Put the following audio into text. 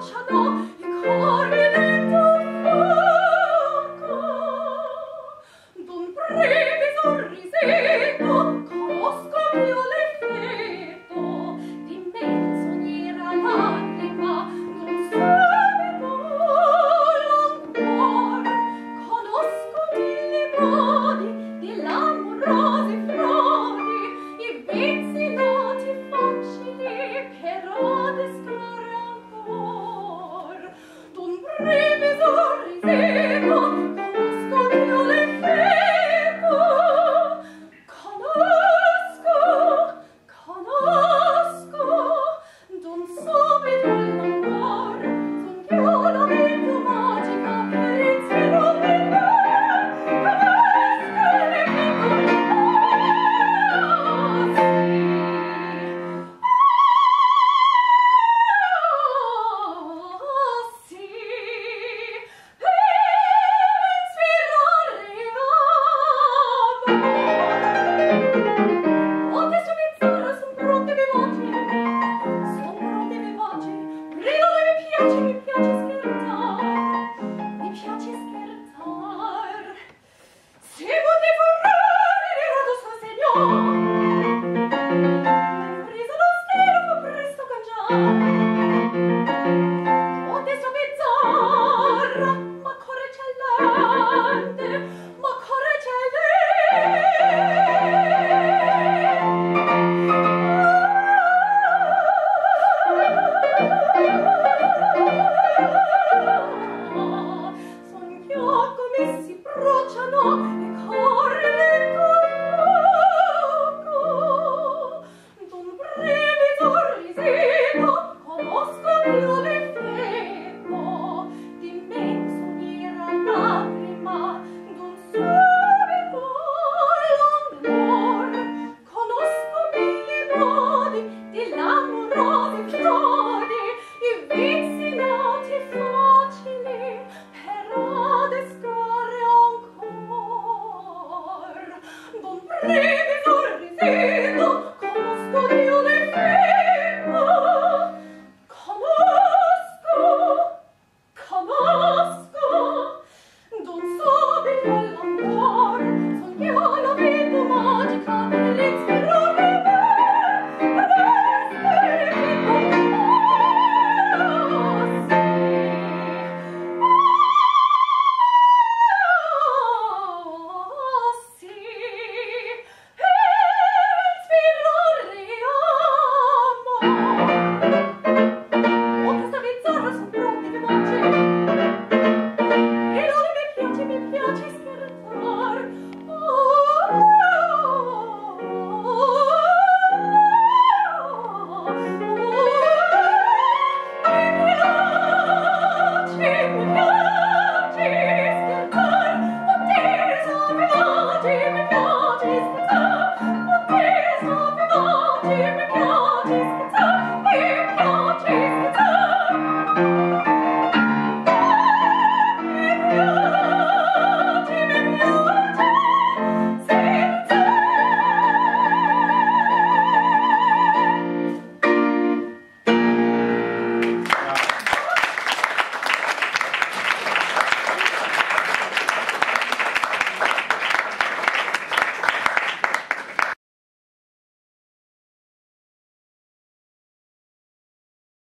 천원 Música